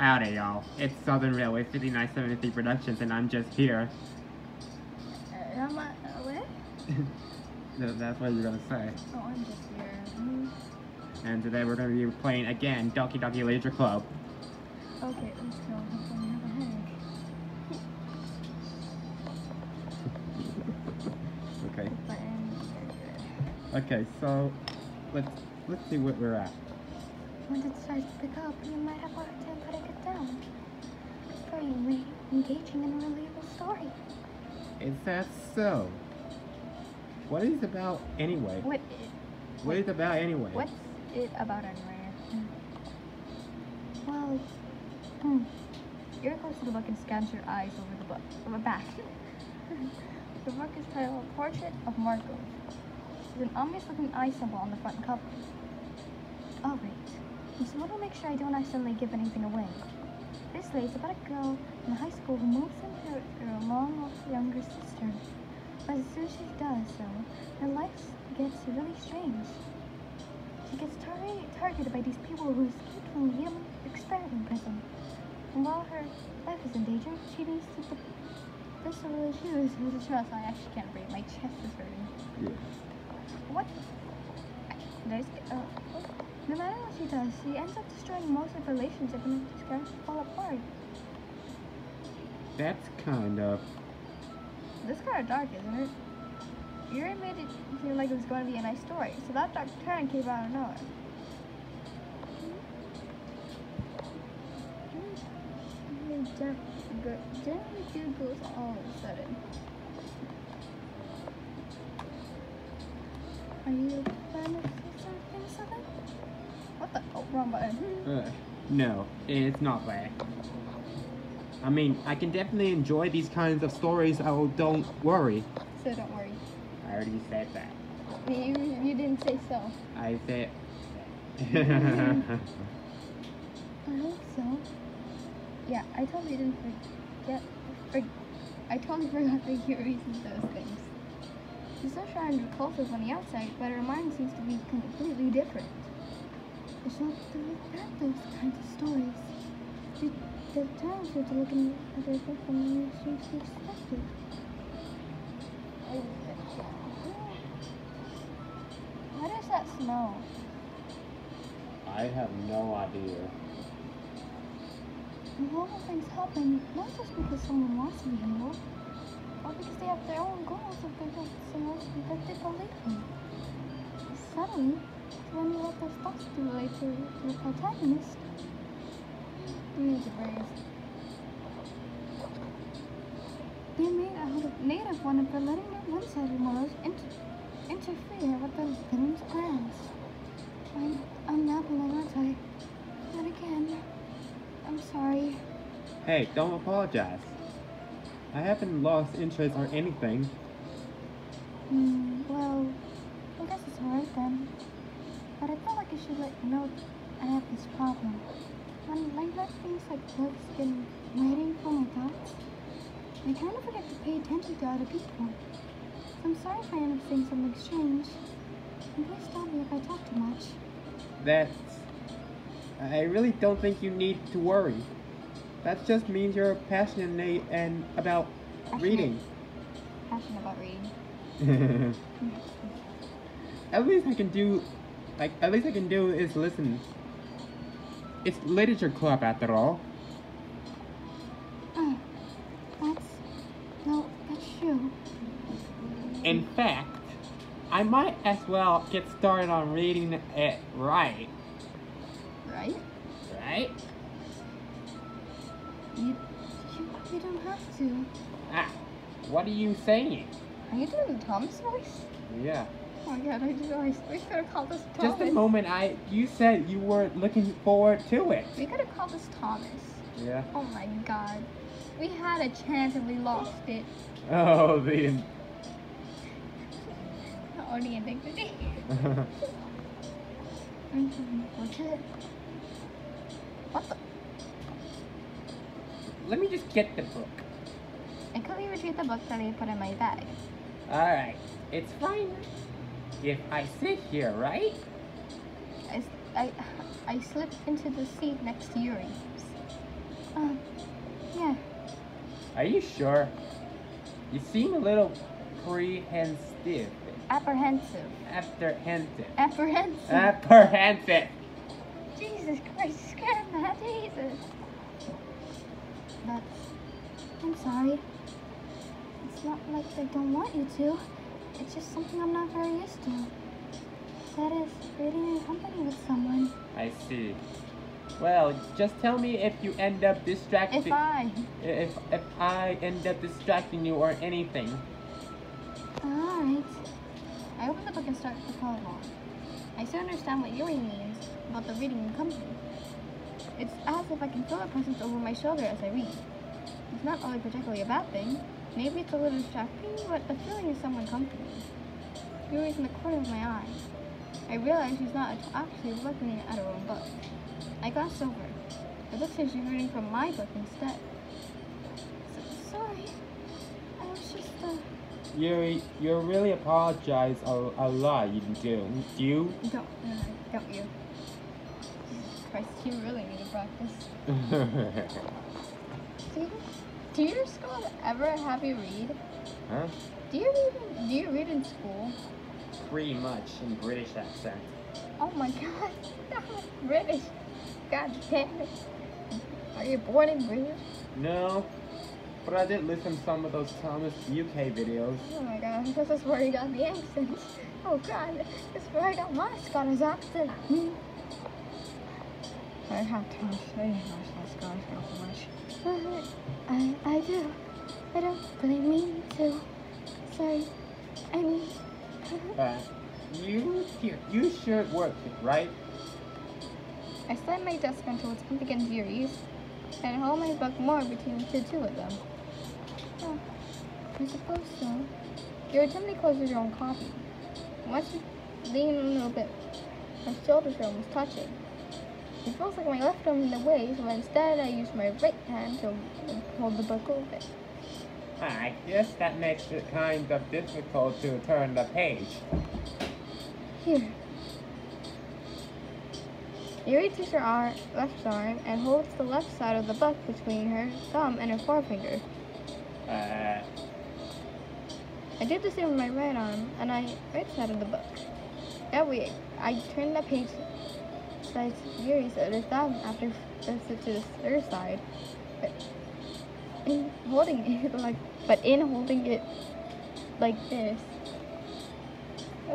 Howdy, y'all. It's Southern Railway 5973 Productions, and I'm just here. Uh, am I, uh, That's what you're gonna say. Oh, I'm just here. Mm, And today we're gonna be playing again Donkey Doki Leisure Club. Okay, let's go. Hopefully I have a headache. Okay. But I'm very good. Okay, so let's let's see what we're at. Once it starts to pick up, you might have a hard time putting it down. It's very engaging and relatable story. Is that so? What is it about anyway? What? What is it about anyway? What's it about anyway? Hmm. Well, hmm. You're close to the book and scans your eyes over the book, over the back. the book is titled Portrait of Marco. There's an ominous looking eye symbol on the front cover. Oh, wait. I just want to make sure I don't accidentally give anything away. This is about a girl in high school who moves into her, her long lost younger sister. But as soon as she does so, her life gets really strange. She gets tar- targeted by these people who escaped from the human experiment prison. And while her life is in danger, she needs to put this over the shoes. There's a stress. I actually can't breathe. My chest is hurting. Yeah. What? There's, uh, no matter what she does, she ends up destroying most of her relationships and just going to fall apart. That's kind of This kind of dark, isn't it? You already made it seem like it was going to be a nice story, so that dark turn came out of nowhere. Generally good goes all of a sudden. Are you trying wrong button. uh, no, it's not that. I mean, I can definitely enjoy these kinds of stories. Oh, don't worry. So don't worry. I already said that. You, you didn't say so. I said. I hope so. Yeah, I totally didn't forget. For, I totally forgot that you reasoned those things. She's so shy and repulsive on the outside, but her mind seems to be completely different. It's not not those kinds of stories. She, the times you have to look at her from the strange perspective. Why does that smell? I have no idea. Of things happen not just because someone wants to be healed, but because they have their own goals that they don't that they believe in. Suddenly, when you let those thoughts relate to the protagonist, you need to raise. They made out of made of one the letting their one-sided models inter- interfere with the villain's plans. I'm unraveling, aren't I? Not again. I'm sorry. Hey, don't apologize. I haven't lost interest or anything. Hmm, well, I guess it's alright then. But I felt like I should let you know I have this problem. When I let things like books get waiting for my thoughts, I kind of forget to pay attention to other people. So I'm sorry if I end up saying something strange. And please stop me if I talk too much. That's. I really don't think you need to worry. That just means you're passionate and about reading. Passionate about reading. at least I can do, like, at least I can do is listen. It's literature club after all. Oh, that's... No, that's true. In fact, I might as well get started on reading it right. Right? Right? You, you, you don't have to. Ah, what are you saying? Are you doing Tom's voice? Yeah. Oh my god, I just realized we could have called this Thomas. Just a moment, I you said you were looking forward to it. We could have called this Thomas. Yeah. Oh my god. We had a chance and we lost it. Oh, the. The indignity. Mm-hmm. Unfortunate. What the? Let me just get the book. I couldn't even retrieve the book that I put in my bag. Alright, it's fine. If I sit here, right? I, I, I slipped into the seat next to Yuri's. Um, yeah. Are you sure? You seem a little prehensive. Apprehensive. Apprehensive. Apprehensive. Apprehensive. Jesus Christ, scared that Jesus. That's. I'm sorry. It's not like I don't want you to. It's just something I'm not very used to. That is, reading in company with someone. I see. Well, just tell me if you end up distracted. If I. if if I end up distracting you or anything. Alright. I open the book and start to follow along. I still understand what Yuri means about the reading in company. It's as if I can feel a presence over my shoulder as I read. It's not always particularly a bad thing. Maybe it's a little distracting, but the feeling is someone comforting. Yuri's in the corner of my eye. I realize she's not actually looking at her own book. I glance over. It looks like she's reading from my book instead. So, sorry. I was just, uh... You you really apologize a, a lot. You do. Do you? Don't, uh, don't you? Jesus Christ, you really need to practice. Do, you, your school ever have you read? huh? Do you read? In, do you read in school? Pretty much in British accent. Oh my God, British. God damn it. Are you born in British? No, but I did listen to some of those Thomas UK videos. Oh my God, this is where you got the accent. Oh God, this is where I got my Scottish accent. I have to say my Scottish accent I, I do. I don't really mean to. Sorry. I mean, Uh, you you, you should work, right? I slide my it's up against Yuri's and hold my book more between the two of them. Oh, I suppose so. Yuri gently closes your own copy. Once you lean a little bit, my shoulders are almost touching. It feels like my left arm in the way, so instead I use my right hand to hold the book open. I guess that makes it kind of difficult to turn the page. Here. Yuri takes her arm, left arm and holds the left side of the book between her thumb and her forefinger. Uh, I do the same with my right arm and I right side of the book. That way, I turn the page side to Yuri's other thumb after flips it to the other side. But in holding it like, but in holding it like this,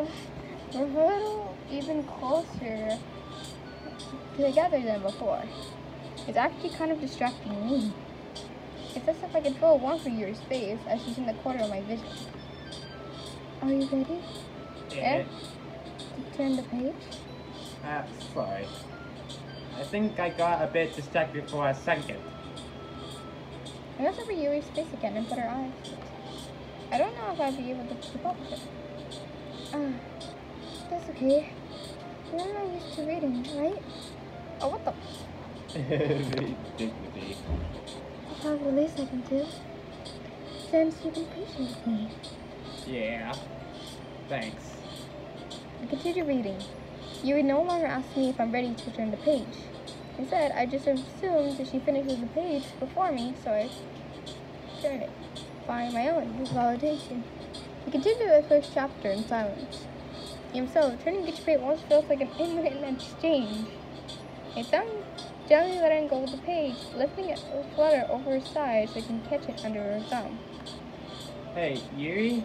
we're a little even closer together than before. It's actually kind of distracting me. It's as if I can feel a warmth for Yuri's face as she's in the corner of my vision. Are you ready yeah. to turn the page? Ah, sorry. I think I got a bit distracted for a second. I looked over Yuri's face again and put her eyes. I don't know if I'd be able to keep up with it. Ah, that's okay. You're not used to reading, right? Oh, what the? Dignity. I'll at least I can do. Since you've been patient with me. Yeah. Thanks. I continue reading. You would no longer ask me if I'm ready to turn the page. Instead, I just assumed that she finishes the page before me, so I turn it by my own validation. We continue the first chapter in silence. Even so, turning each page once feels like an imminent exchange. A thumb gently letting go of the page, lifting it a flutter over her side so I can catch it under her thumb. Hey, Yuri?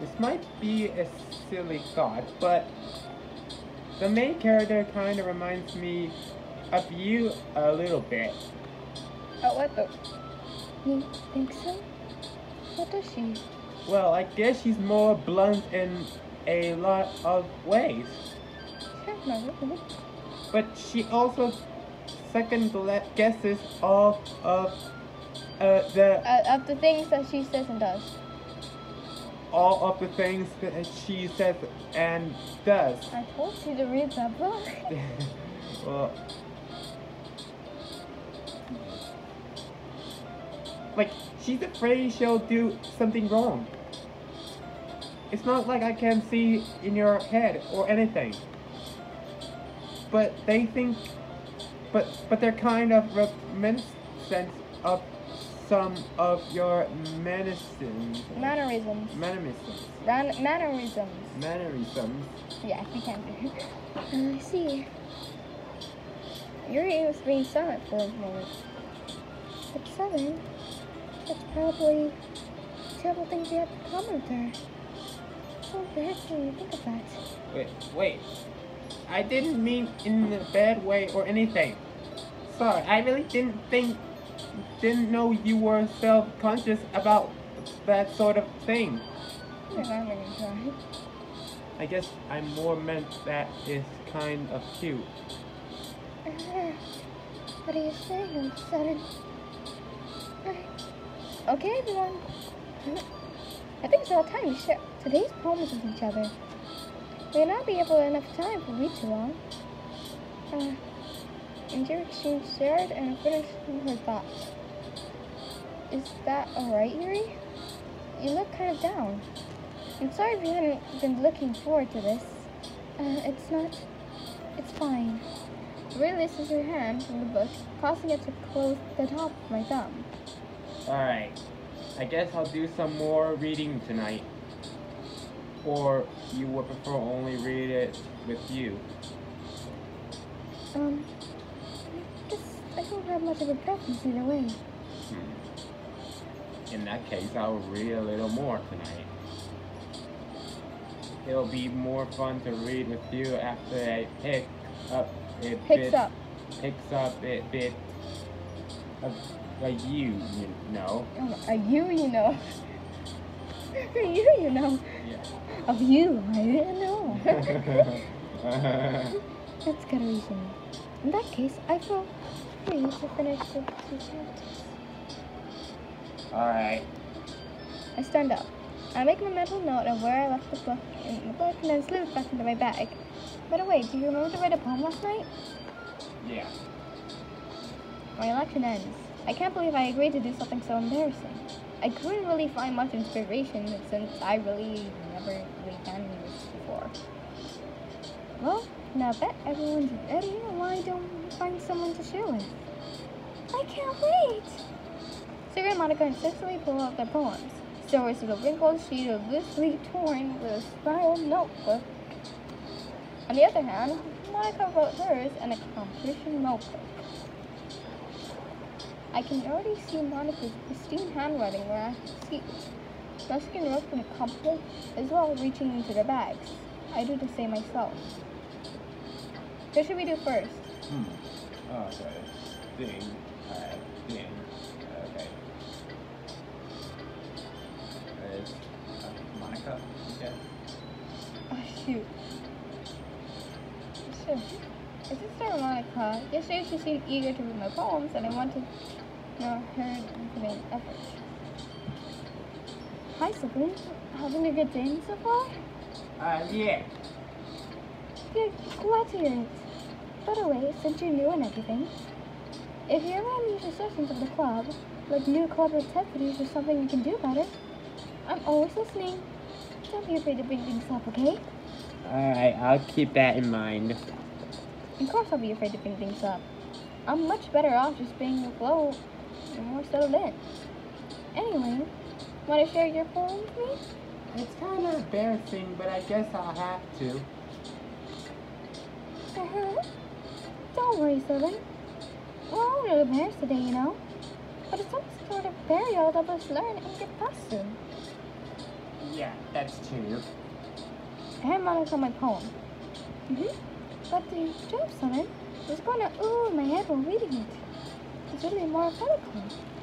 This might be a silly thought, but the main character kind of reminds me of you a little bit. Oh, what the? You think so? What does she? Well, I guess she's more blunt in a lot of ways. Really. But she also second guesses all of uh, the Uh, of the things that she says and does. All of the things that she says and does. I told you to read that book. well, like she's afraid she'll do something wrong. It's not like I can see in your head or anything. But they think but but they're kind of reminiscent of some of your mannerisms. Mannerisms. Mannerisms. Ran- mannerisms. Mannerisms. Yeah, you can do. Uh, I see. Yuri was being silent for a moment. At seven, that's probably terrible things you have in common with her. So embarrassing when you think of that. Wait, wait. I didn't mean in a bad way or anything. Sorry, I really didn't think, didn't know you were self-conscious about that sort of thing. Not really. I guess I more meant that is kind of cute. Uh, what are you saying? I'm seven. Okay, everyone. I think it's about time we share today's poems with each other. We will not be able to enough time for read too long. Uh, and your exchange shared and I finished her thoughts. Is that alright, Yuri? You look kind of down. I'm sorry if you hadn't been looking forward to this. Uh, it's not. It's fine. Releases her hand from the book, causing it to close the top of my thumb. Alright. I guess I'll do some more reading tonight. Or you would prefer only read it with you. Um, I don't have much of a preference either way. Hmm. In that case, I'll read a little more tonight. It'll be more fun to read with you after I pick up a Picks bit, up. picks up a bit of a you, you know. Oh, a you, you know. a you, you know. Yeah. Of you, I didn't know. That's good reason. In that case, I feel free to finish chapters. Alright. I stand up. I make a mental note of where I left the book in the book and then slip it back into my bag. By the way, do you remember to write a poem last night? Yeah. My election ends. I can't believe I agreed to do something so embarrassing. I couldn't really find much inspiration since I really never really done this before. Well, now that everyone's ready, why don't find someone to share with? I can't wait! Sarah and Monika insistently pull out their poems. Sarah is a wrinkled sheet of loosely torn with a spiral notebook. On the other hand, Monika wrote hers in a composition notebook. I can already see Monika's pristine handwriting where I can see it. Jessica wrote in a compliment as well, reaching into their bags. I do the same myself. What should we do first? Hmm. Oh, Okay. Thing. Alright. Thing. Okay. Is uh, Monika? Okay. Oh, shoot. Sure. Is this Sarah Monika? Yesterday she seemed eager to read my poems and I wanted to know her infinite effort. Hi, sibling. Having a good day so far? Uh, yeah. Good. Glad to hear it. By the way, since you're new and everything, if you ever have any suggestions of the club, like new club activities or something you can do about it, I'm always listening. Don't be afraid to bring things up, okay? Alright, I'll keep that in mind. Of course I'll be afraid to bring things up. I'm much better off just being afloat and more settled in. Anyway, want to share your poem with me? It's kind of embarrassing, but I guess I'll have to. Uh-huh. Don't worry, sibling. We're all little embarrassed today, you know. But it's some sort of barrier that us learn and get past through. Yeah, that's true. I had Monika my poem. Mm-hmm. But the joke summon was going to ooh my head while reading it. It's really more poetical.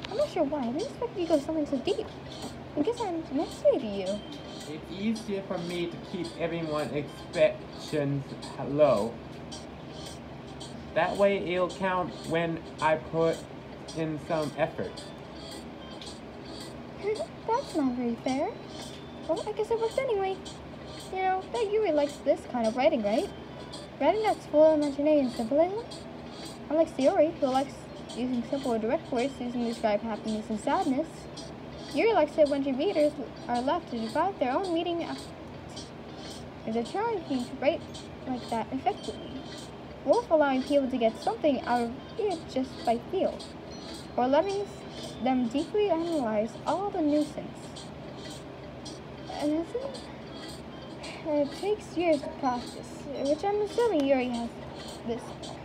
I'm not sure why. I didn't expect you to go something so deep. I guess I'm necessary to you. It's easier for me to keep everyone's expectations low. That way it'll count when I put in some effort. That's not very fair. Well, I guess it works anyway. You know, that Yuri likes this kind of writing, right? Writing that's full of imagination and simple. Unlike Sayori, who likes using simple direct words to describe happiness and sadness, Yuri likes it when readers are left to devise their own meaning. It's a challenge to write like that effectively. Worth allowing people to get something out of it just by feel, or letting them deeply analyze all the nuisance. And it takes years to practice, which I'm assuming Yuri has this point.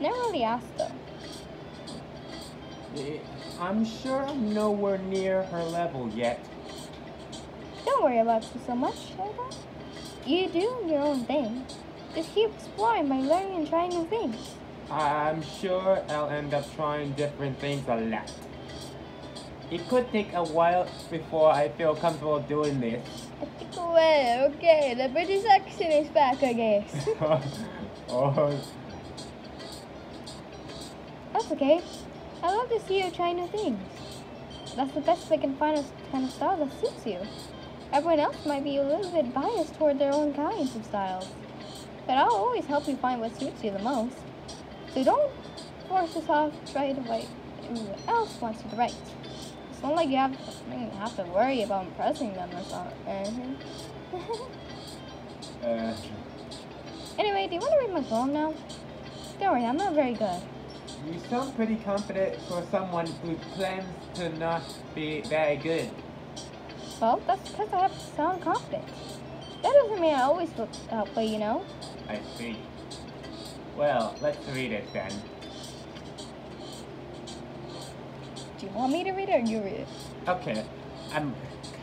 Never really asked though. Eh, I'm sure I'm nowhere near her level yet. Don't worry about you so much, Eva. You do your own thing. Just keep exploring by learning and trying new things. I'm sure I'll end up trying different things a lot. It could take a while before I feel comfortable doing this. Well, okay, the British accent is back, I guess. oh, That's okay. I love to see you try new things. That's the best they can find a kind of style that suits you. Everyone else might be a little bit biased toward their own kinds of styles. But I'll always help you find what suits you the most. So don't force yourself to try to write everyone else wants you to write. It's not like you have to, you have to worry about impressing them or something. uh, anyway, do you want to read my poem now? Don't worry, I'm not very good. you sound pretty confident for someone who claims to not be very good. Well, that's because I have to sound confident. That doesn't mean I always look that way, you know. I see. Well, let's read it then. Do you want me to read it or you read it? Okay, I'm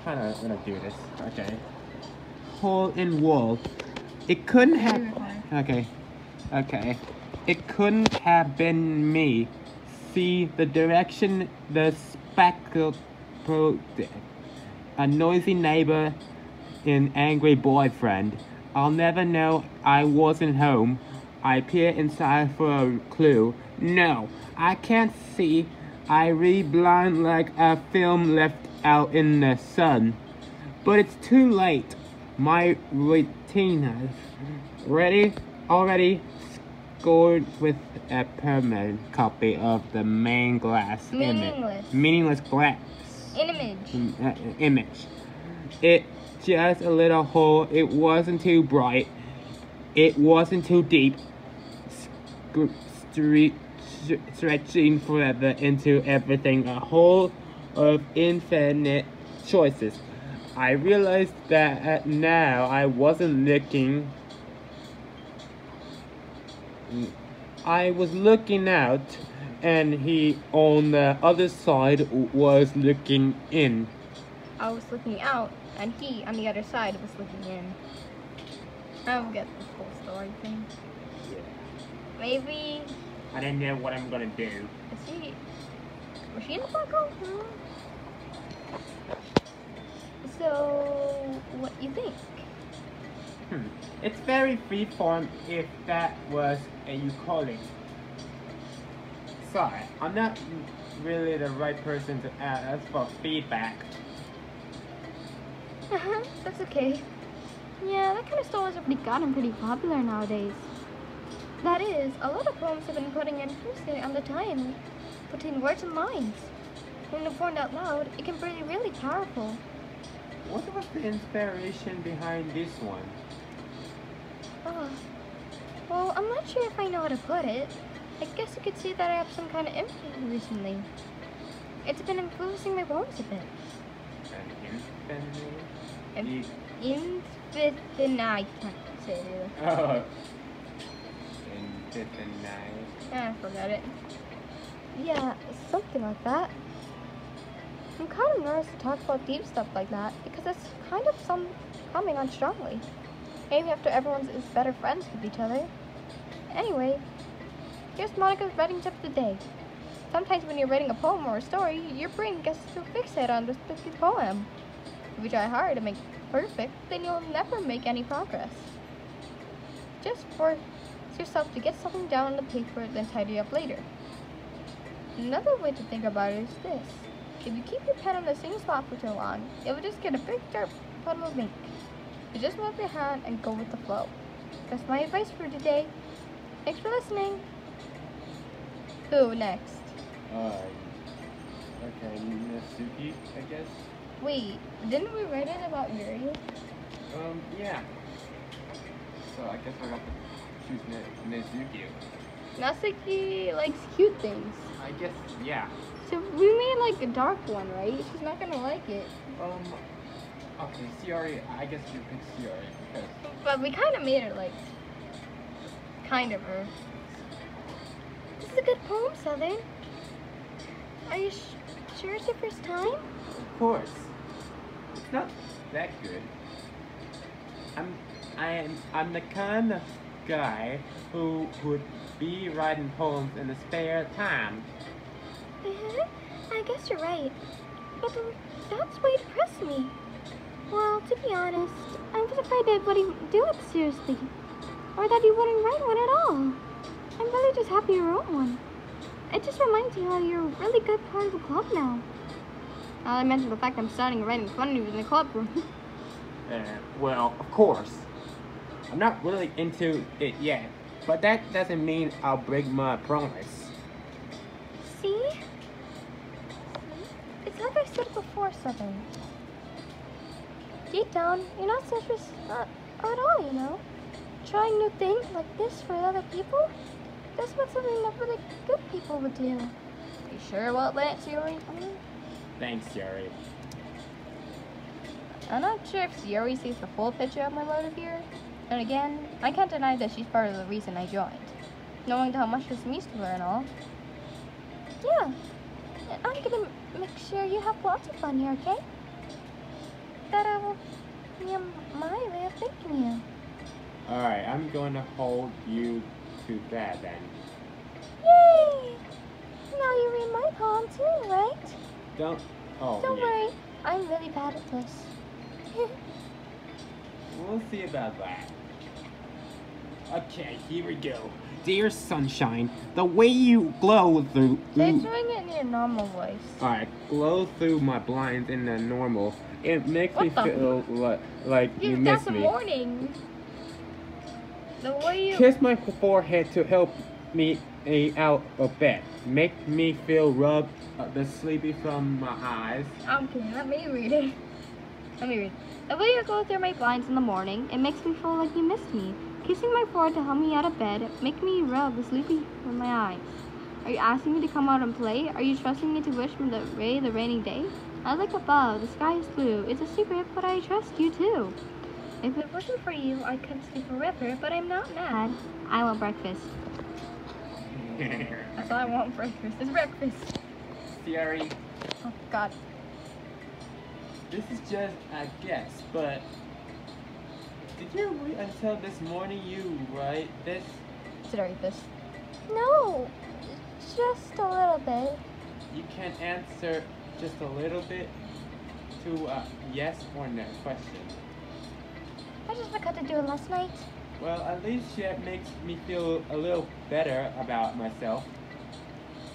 kind of gonna do this. Okay. Hole in wall. It couldn't have. Okay. Okay. It couldn't have been me. See the direction the speckle pro a noisy neighbor an angry boyfriend. I'll never know I wasn't home. I peer inside for a clue. No, I can't see. I read blind like a film left out in the sun. But it's too late. My retina's ready already scored with a permanent copy of the main glass image. Meaningless. Meaningless glass Image. uh, image. It just a little hole. It wasn't too bright. It wasn't too deep. Stre- stretching forever into everything. A hole of infinite choices. I realized that now I wasn't looking. I was looking out, and he on the other side was looking in. I was looking out, and he on the other side was looking in. I don't get the whole story thing. Maybe. I don't know what I'm gonna do. Is she. Was she in the black hole? No. So, what do you think? Hmm. It's very freeform if that was a you call it. Sorry, I'm not really the right person to ask for feedback. Uh-huh, that's okay. Yeah, that kind of stories are pretty gotten pretty popular nowadays. That is, a lot of poems have been putting emphasis on the time between words and lines. When performed out loud, it can be really powerful. What was the inspiration behind this one? Oh. Well, I'm not sure if I know how to put it. I guess you could say that I have some kind of influence recently. It's been influencing my poems a bit. An Im- infinite. Infinite. I can't say it either. Oh. Infinite. Ah, forgot it. Yeah, something like that. I'm kind of nervous to talk about deep stuff like that because it's kind of some coming on strongly. Maybe after everyone is better friends with each other. Anyway, here's Monika's writing tip of the day. Sometimes when you're writing a poem or a story, your brain gets too fixated on the specific poem. If you try hard to make perfect, then you'll never make any progress. Just force yourself to get something down on the paper, then tidy up later. Another way to think about it is this. If you keep your pen on the same spot for too long, it will just get a big dark puddle of ink. Just move your hand and go with the flow. That's my advice for today. Thanks for listening. Who next? Uh, okay, Miss Suki, I guess. Wait, didn't we write it about Yuri? Um, yeah. So I guess I got to choose Ne- Nezuki. Natsuki likes cute things. I guess, yeah. So we made like a dark one, right? She's not gonna like it. Um, okay, Ciori, I guess you pick Ciori because But we kind of made her like, kind of her. This is a good poem, Southern. Are you sh- sure it's your first time? Of course. It's not that good. I'm I'm I'm the kind of guy who would be writing poems in the spare time. Uh-huh. I guess you're right. But that's why you depressed me. Well, to be honest, I was afraid that wouldn't do it seriously. Or that you wouldn't write one at all. I'm really just happy you wrote one. It just reminds you how you're a really good part of the club now. Not to mention the fact I'm starting writing fun of you in the club room. Uh, well, of course. I'm not really into it yet, but that doesn't mean I'll break my promise. See? It's like I said before, Southern. Deep down, you're not selfish uh, at all, you know? Trying new things like this for other people, that's what something that really good people would do. You sure about that, Siri? Thanks, Yuri. I'm not sure if Siri sees the full picture of my motive here. And again, I can't deny that she's part of the reason I joined. Knowing how much this means to her and all. Yeah, I'm gonna make sure you have lots of fun here, okay? That I will be my way of thanking you. Alright, I'm going to hold you to that then. Yay! Now you read my poem too, right? Don't. Oh, Don't yeah. worry, I'm really bad at this. We'll see about that. Okay, here we go. Dear Sunshine, the way you glow through. They're doing it in your normal voice. Alright, glow through my blinds in the normal. It makes me What the- feel li- like you You've miss got the me. morning. The way you. Kiss my forehead to help me out of bed. Make me feel rub uh, the sleepy from my eyes. Okay, let me read it. Let me read. The way you go through my blinds in the morning, it makes me feel like you missed me. Kissing my forehead to help me out of bed, make me rub the sleepy from my eyes. Are you asking me to come out and play? Are you trusting me to wish from the ray the rainy day? I look above, the sky is blue. It's a secret, but I trust you too. If it wasn't for you, I could sleep forever, but I'm not mad. I want breakfast. That's all I want breakfast. It's breakfast. Sierra, Oh, God. this is just a guess, but did you wait until this morning you write this? Did I read this? No, just a little bit. You can answer just a little bit to a yes or no question. I just forgot to do it last night. Well, at least it makes me feel a little better about myself.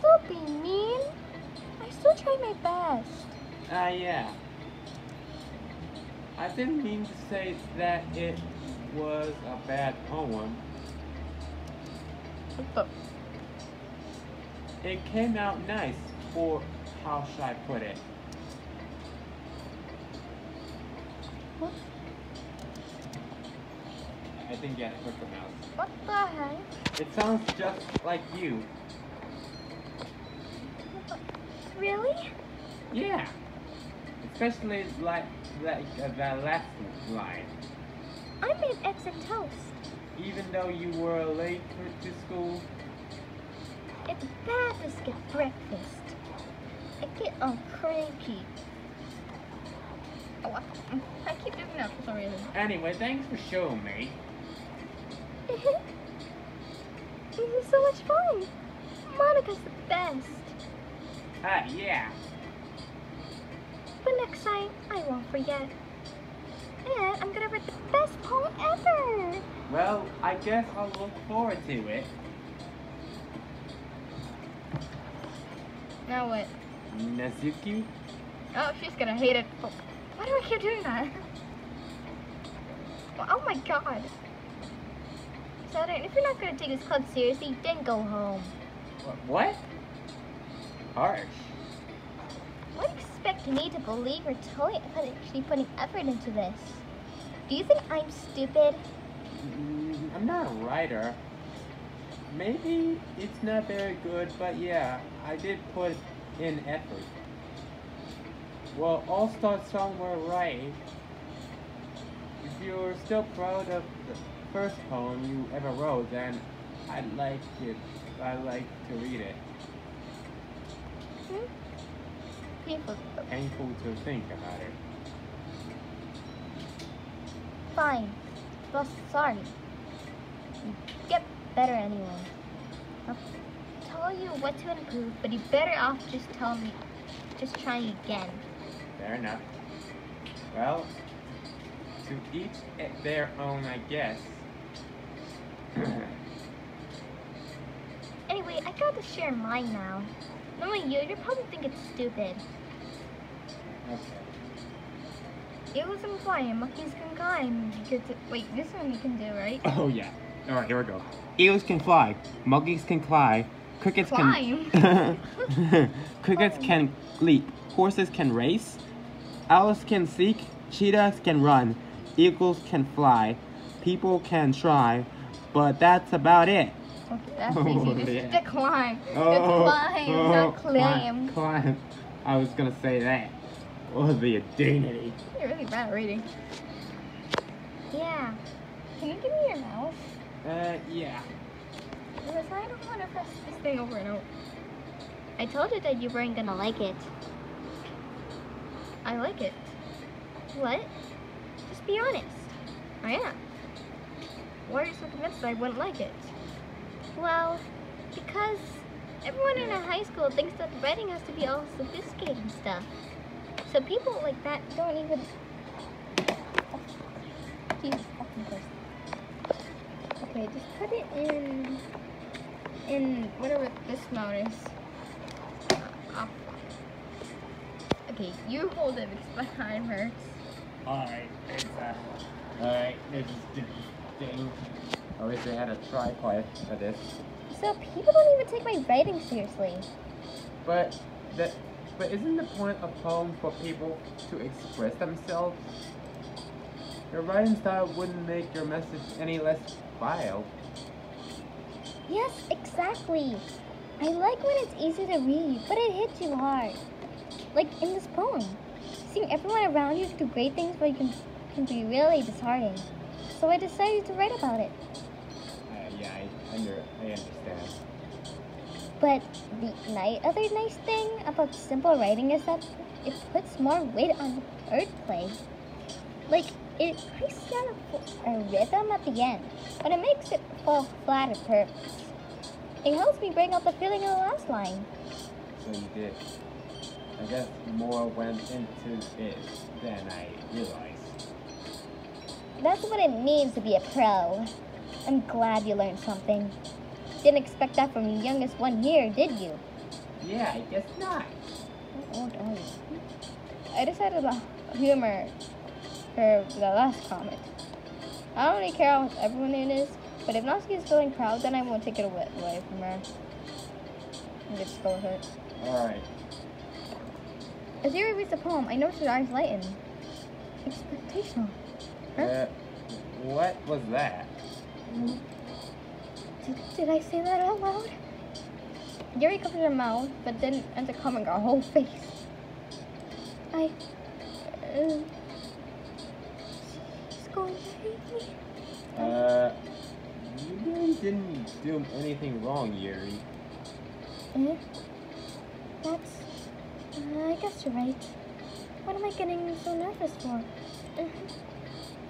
Don't be mean. I still try my best. Ah, yeah. I didn't mean to say that it was a bad poem. It came out nice, or how should I put it? What? I didn't get it quick enough. What the heck? It sounds just like you. Really? Yeah. Especially like like uh, that last line. I made eggs and toast. Even though you were late to school, It's bad to skip breakfast. I get all cranky. Oh, I- keep doing that for some reason. Anyway, thanks for showing me. this was so much fun. Monika's the best. Ah, yeah. But next time, I won't forget. And I'm gonna write the best poem ever. Well, I guess I'll look forward to it. Now what? Nazuki? Oh, she's gonna hate it. Oh, why do I keep doing that? Oh my god. Saturn, if you're not gonna take this club seriously, then go home. What? Harsh. What do you expect me to believe you're totally actually putting effort into this? Do you think I'm stupid? Mm, I'm not a writer. Maybe it's not very good, but yeah, I did put in effort. Well, all starts somewhere, right? If you're still proud of the first poem you ever wrote, then I'd like it. I'd like to read it. Hmm? Painful. Painful to think about it. Fine. Well, sorry. You Get better anyway. I'll tell you what to improve, but you better off just tell me, just try again. Fair enough. Well, to each their own, I guess. Anyway, I got to share mine now. Knowing you, you probably think it's stupid. okay. Eagles can fly monkeys can climb. Because wait, this one you can do, right? Oh yeah. All right, here we go. Eagles can fly. Monkeys can fly. Crickets can Climb? can. Crickets can leap. Horses can race. Owls can seek. Cheetahs can run. Eagles can fly. People can try. But that's about it. Okay, that's Oh, easy. Just yeah. to climb. to climb, not claim. Climb. I was gonna say that. Oh, the dignity. You're really bad at reading. Yeah. Can you give me your mouse? Uh, yeah. Because I don't want to press this thing over and over. I told you that you weren't gonna like it. I like it. What? Just be honest. I am. Why are you so convinced that I wouldn't like it? Well, because everyone in a high school thinks that the writing has to be all sophisticated and stuff. So people like that don't even. Jesus fucking Christ. Okay, just put it in in whatever this mode is. Oh. Okay, you hold it arm hurts. Alright, it's uh. Alright, this is this thing. I wish they had a tripod for this. So people don't even take my writing seriously. But that but isn't the point of poem for people to express themselves? Your writing style wouldn't make your message any less vile. Yes, exactly. I like when it's easy to read, but it hits you hard. Like in this poem. Seeing everyone around you do great things but you can, can be really disheartening. So I decided to write about it. Under I understand. But the other nice thing about simple writing is that it puts more weight on wordplay. Like, it a, a rhythm at the end, but it makes it fall flat at purpose. It helps me bring out the feeling of the last line. So you did. I guess more went into it than I realized. That's what it means to be a pro. I'm glad you learned something. Didn't expect that from the youngest one here, did you? Yeah, I guess not. How old are you? I decided to humor her the last comment. I don't really care how everyone in is, but if Natsuki is feeling proud, then I won't take it away, from her. And just go with it. Alright. As you reads the poem, I noticed your eyes lighten. Expectational. Huh? Uh, what was that? Did, did I say that out loud? Yuri covered her mouth, but then ends up covering her whole face. I. Uh, she's going to hate me. Uh, you really didn't do anything wrong, Yuri. Eh? That's. Uh, I guess you're right. What am I getting so nervous for?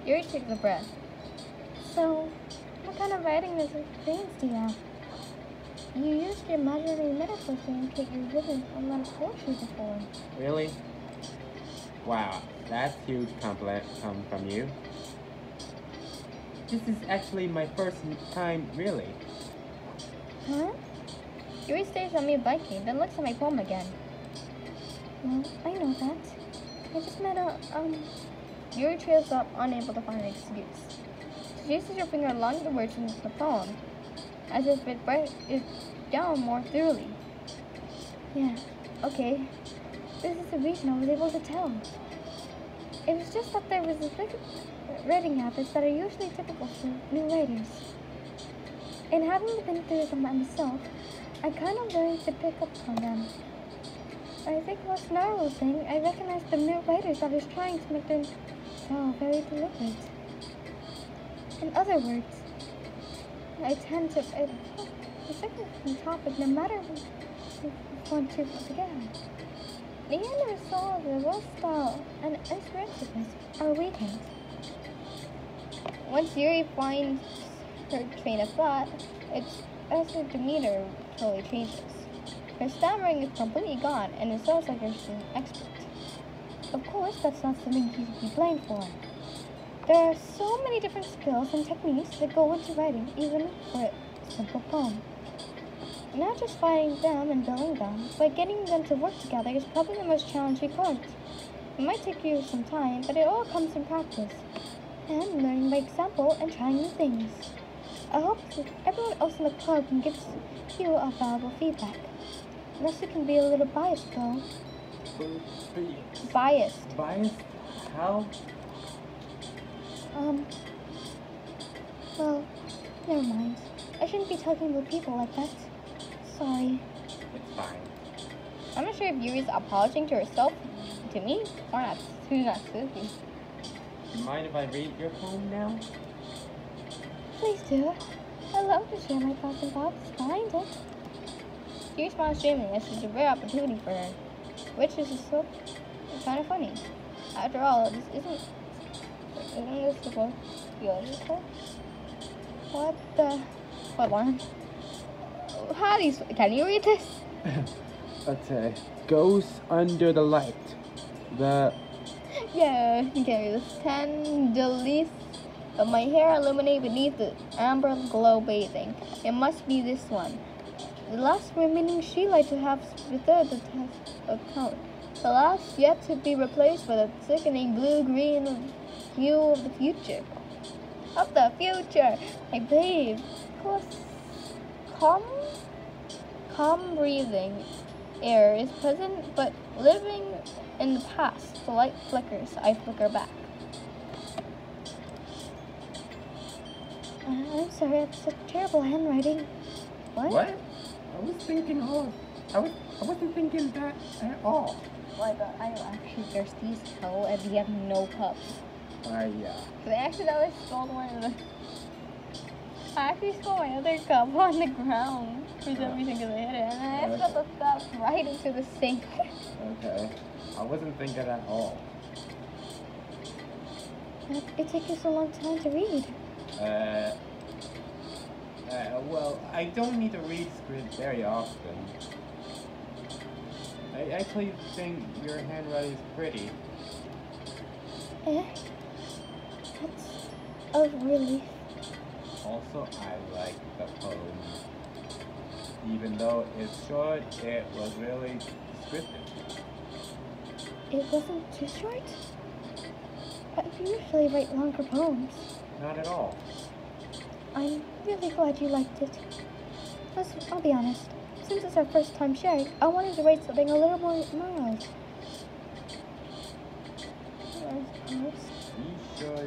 Yuri takes a breath. So, kind of writing experience do you have? You used your imaginary metaphors to indicate you've written a lot of poetry before. Really? Wow, that's huge compliment come from you. This is actually my first time, really. Huh? Yuri stares at me blinking, then looks at my poem again. Well, I know that. I just met a, um... Yuri trails up, unable to find an excuse. She uses her finger along the words in the poem, as if it breaks it down more thoroughly. Yeah, okay. This is the reason I was able to tell. It was just that there was a big, writing habits that are usually typical for new writers. And having been through them myself, I kind of learned to pick up on them. I think most narrow thing, I recognize the new writers that is trying to make their style very deliberate. In other words, I tend to I, I stick with topic no matter one to together. The end result of the world style and expressiveness are weakened. Once Yuri finds her train of thought, its as her demeanor totally changes. Her stammering is completely gone, and it sounds like she's an expert. Of course, that's not something he should be blamed for. There are so many different skills and techniques that go into writing, even for a simple poem. Not just finding them and building them, but getting them to work together is probably the most challenging part. It might take you some time, but it all comes in practice and learning by example and trying new things. I hope everyone else in the club can give you a valuable feedback. Unless you can be a little biased though. Biased. Biased? How? Um, well, never mind. I shouldn't be talking to people like that. Sorry. It's fine. I'm not sure if Yuri's apologizing to herself, to me, or not, to not Susie. You mind if I read your poem now? Please do. I love to share my thoughts and thoughts behind it. She responds extremely. This is a rare opportunity for her, which is so kind of funny. After all, this isn't isn't this supposed to be illegal? What the? What on. How do you? Can you read this? okay. Ghosts under the light. The Yeah, you can read this. Ten of my hair illuminate beneath the amber glow bathing. It must be this one. The last remaining streetlight to have withstood the test of count. The last yet to be replaced by the sickening blue-green hue of the future. Of the future, I bathe. Calm, calm breathing air is present, but living in the past. The light flickers. I flicker back. Uh, I'm sorry, it's such terrible handwriting. What? what? I was thinking all. I was. I wasn't thinking that at all. Why, but I'm actually thirsty as hell, and we have no cups. I yeah. I accidentally spilled one of the. I actually spilled my other cup on the ground for some reason because I hit it, and I spilled the cup right into the sink. Okay. I wasn't thinking at all. It it took you so long time to read. Uh. Uh, well, I don't need to read script very often. I actually think your handwriting is pretty. Eh? Oh, a relief. Also, I like the poem. Even though it's short, it was really descriptive. It wasn't too short. I usually write longer poems. Not at all. I'm really glad you liked it. Listen, I'll be honest. Since it's our first time sharing, I wanted to write something a little more mild. Are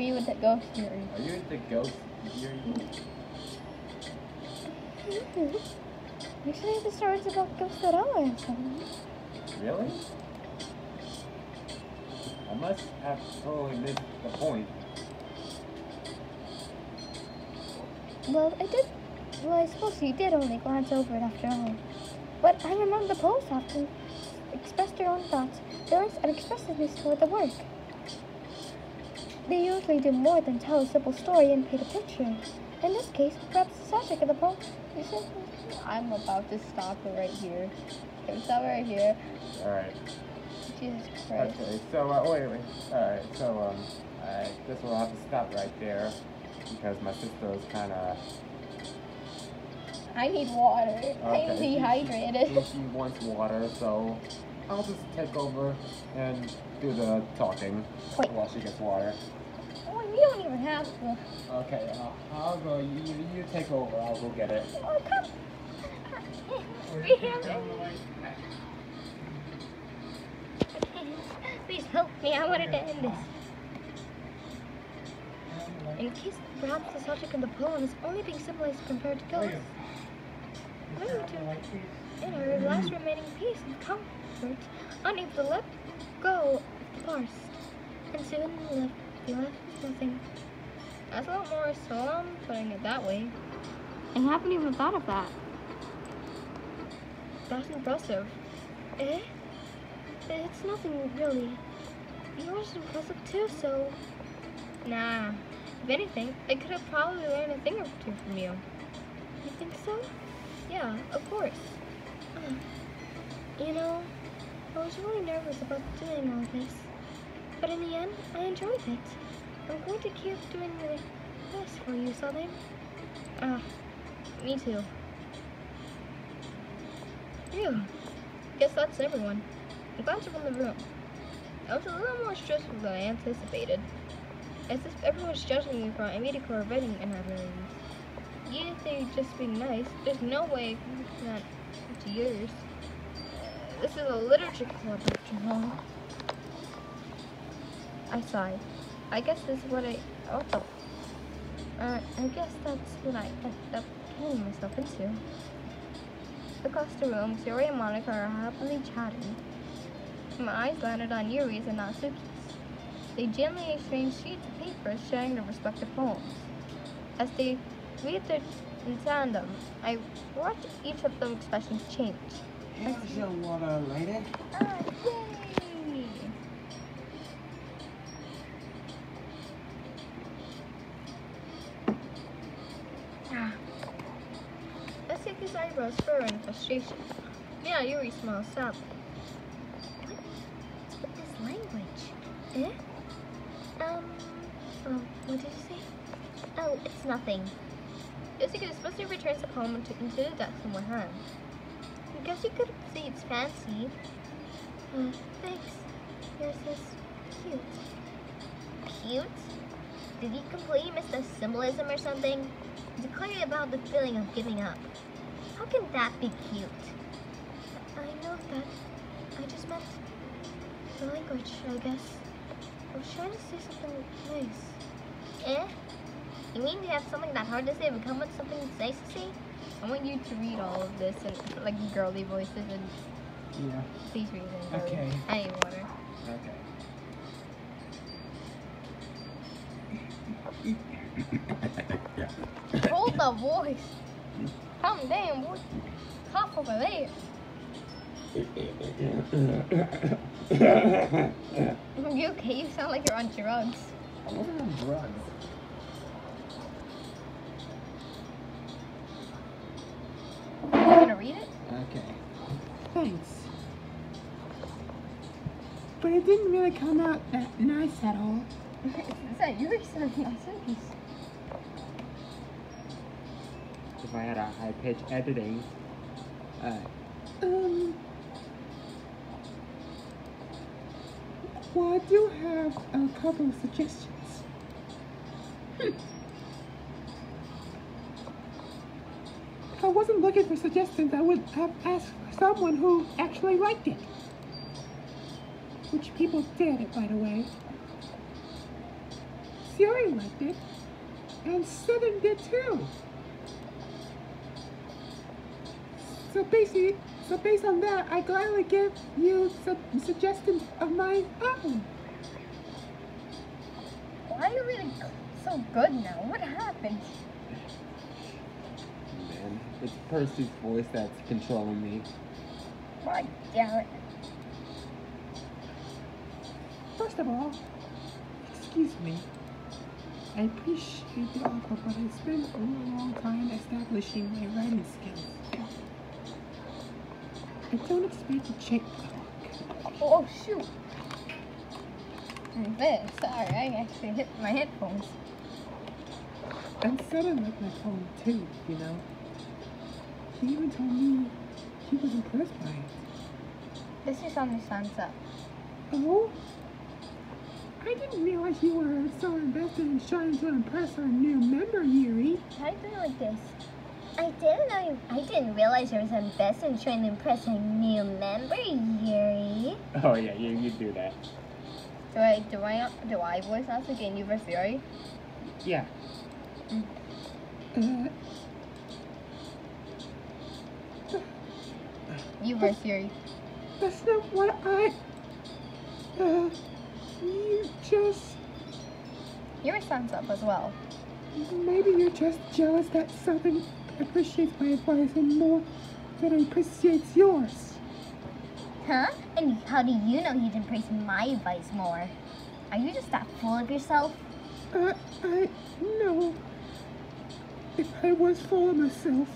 you with the ghost Yuri? Are you into ghosts, Yuri? Mm-hmm. Actually, the stories about ghosts at all or something. Really? I must have totally missed the point. Well, I did. Well, I suppose you did only glance over it after all. But I remember the post often expressed their own thoughts, feelings, and expressiveness toward the work. They usually do more than tell a simple story and paint a picture. In this case, perhaps the subject of the poem is I'm about to stop it right here. Okay, stop it right here. Alright. Jesus Christ. Okay, so, uh, wait, wait. Alright, so, um, I guess we'll have to stop right there. Because my sister is kind of... I need water. I'm dehydrated. She, she wants water, so I'll just take over and do the talking Wait. while she gets water. Oh, you don't even have to. Okay, uh, I'll go. You, you, take over. I'll go get it. Oh, come. We have it. Please help me. I wanted to end this. In case the perhaps the subject in the poem is only being symbolized compared to ghosts. In our last remaining peace and comfort, unable to let go of the past. And soon left, left nothing. That's a lot more solemn, putting it that way. I haven't even thought of that. That's impressive. Eh? It's nothing really. Yours is impressive too, so. Nah. If anything, I could have probably learned a thing or two from you. You think so? Yeah, of course. Uh, you know, I was really nervous about doing all this. But in the end, I enjoyed it. I'm going to keep doing my best for you, Southern. Ah, me too. Phew. Guess that's everyone. I'm glad in the room. I was a little more stressful than I anticipated. As if everyone's judging me for my mediocre writing and abilities. Yeah, they're just being nice. There's no way that to yours. This is a literature club after all. I sighed. I guess this is what I oh the uh, I guess that's what I ended up getting myself into. Across the room, Sayori and Monika are happily chatting. My eyes landed on Yuri's and Natsuki's. They gently exchange sheets of paper, sharing their respective poems. As they read their in tandem, I watch each of them expressions change. Here's your water, lady. Ah, yay! Ah. his eyebrows furrow in frustration. Yeah, Yuri smiles sadly. What's with this language? Eh? Um, oh, what did you say? Oh, it's nothing. Jessica especially returns the poem into, into the desk one hand. I guess you could say it's fancy. Uh, thanks. Yours is cute. Cute? Did you completely miss the symbolism or something? Clearly about the feeling of giving up. How can that be cute? I know that. I just meant the language, I guess. I was trying to say something nice. Eh? You mean you have something that hard to say but come with something nice to say? I want you to read all of this in like girly voices and Yeah. please read it. Okay. I need water. Okay. Hold the voice. Come damn boy. Cough over there. Are you okay? You sound like you're on drugs. I wasn't on drugs. It didn't really come out that nice at all. Is that your son? Natsuki's. If I had a high pitch editing, uh, Um. Well, I do have a couple of suggestions. If I wasn't looking for suggestions, I would have asked someone who actually liked it. Which people did, it, by the way. Sayori liked it, and Southern did too. So basically, so based on that, I gladly give you some suggestions of my own. Why are you really so good now? What happened? man, it's Percy's voice that's controlling me. My damn it. First of all, excuse me. I appreciate the offer, but I spent a long time establishing my writing skills. I don't expect to change. Oh shoot. This, sorry, I actually hit my headphones. And Southern liked my phone too, you know. He even told me he was impressed by it. This is on the sunset. Oh? I didn't realize you were so invested in trying to impress our new member, Yuri. How do you do it like this? I didn't know you. I didn't realize you was invested in trying to impress a new member, Yuri. Oh yeah, you, you do that. Do I do I do I voice Sasuke and you versus Yuri? Yeah. Uh, You versus Yuri. that's not what I. Uh, you just. Yuri stands up as well. Maybe you're just jealous that Southern appreciates my advice and more than I appreciates yours. Huh? And how do you know he'd embrace my advice more? Are you just that full of yourself? Uh, I know. If I was full of myself,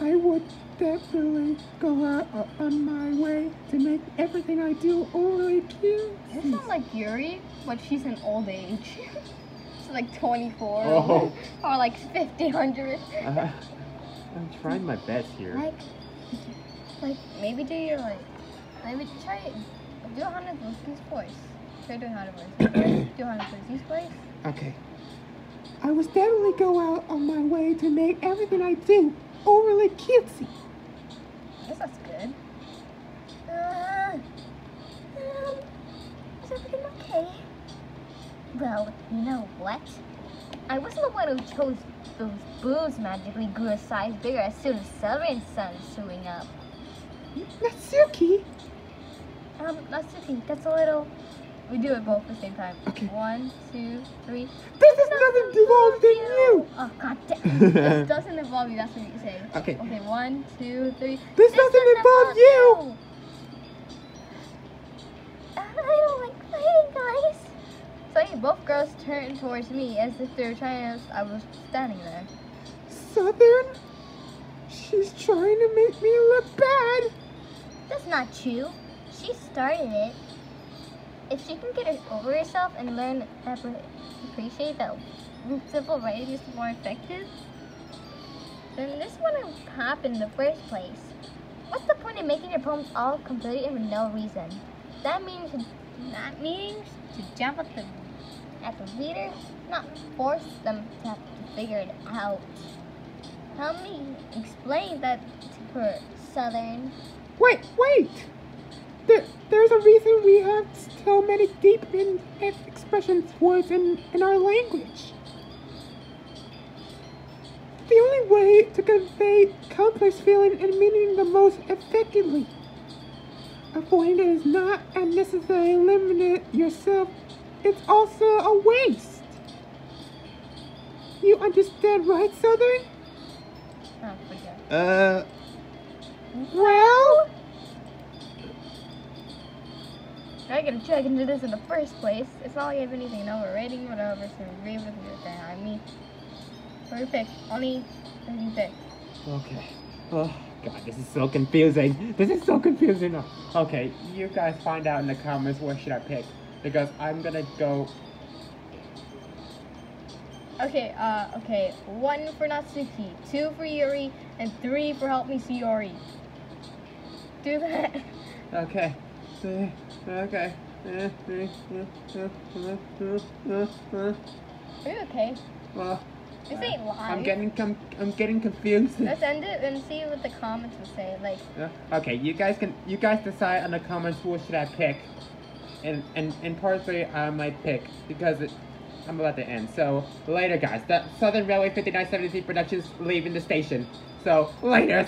I would definitely go out o- on my way to make everything I do overly cute. You sound like Yuri, but she's in old age. she's like 24 Oh. or like 50, 100. Uh, I'm trying my best here. Like, like maybe do your like, maybe try it. Do Hana Lucy's voice. Try doing Hana voice. do Hana Lucy's voice. Okay. I would definitely go out on my way to make everything I do overly cutesy. I guess that's good. Uh, um, is everything okay? Well, you know what? I wasn't the one who chose those boobs magically grew a size bigger as soon as Southern Sun sewing up. Natsuki, Um, Natsuki, that's a little. We do it both at the same time. Okay. One, two, three. this is nothing involved in you. Oh, god damn. this doesn't involve you, that's what you say. Okay. Okay, one, two, three. This doesn't involve you. I don't like fighting, guys. So yeah, both girls turned towards me as if they were trying to. I was standing there. Southern, she's trying to make me look bad. That's not true. She started it. If she can get over herself and learn to appreciate that simple writing is more effective, then this wouldn't happen in the first place. What's the point of making your poems all complete for no reason? That means that means to jump at the at the reader, not force them to have to figure it out. Help me explain that to her, Southern. Wait, wait. There, there's a reason we have so many deep in expressions words in, in our language. The only way to convey complex feeling and meaning the most effectively. Avoiding it is not unnecessarily eliminate yourself. It's also a waste. You understand, right, Southern? Oh. Uh, Well, I gotta check into this in the first place. It's not like I have anything over rating, whatever, so agree with me with that. I mean, what do you pick? Only, do you pick? okay. Oh, God, this is so confusing. This is so confusing. Okay, you guys find out in the comments what should I pick. Because I'm gonna go... Okay, uh, okay. One for Natsuki, two for Yuri, and three for Help Me See Yuri. Do that. Okay. Okay. Are you okay? Well, This ain't live. I'm getting com- I'm getting confused. Let's end it and see what the comments will say. Like, Uh, okay, you guys can you guys decide on the comments who should I pick, and and and personally I might pick because it, I'm about to end. So later, guys. The Southern Railway 5973 Productions leaving the station. So later.